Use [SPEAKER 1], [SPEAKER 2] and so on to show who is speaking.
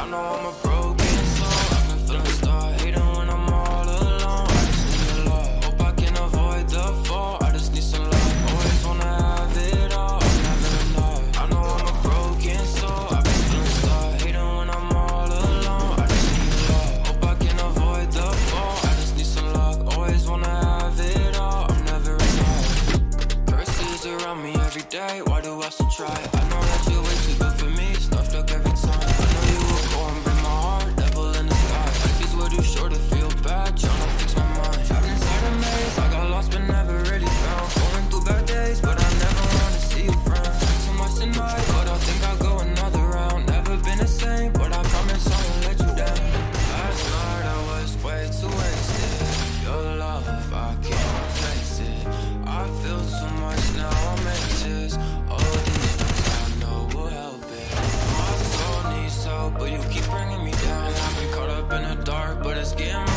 [SPEAKER 1] I know I'm a broken soul. I've been feeling stuck, hating when I'm all alone. I just need love. Hope I can avoid the fall. I just need some love. Always wanna have it all. I'm never enough. I know I'm a broken soul. I've been feeling stuck, hating when I'm all alone. I just need love. Hope I can avoid the fall. I just need some luck. Always wanna have it all. I'm never enough. Curses around me every day. Why do I still try? Skin.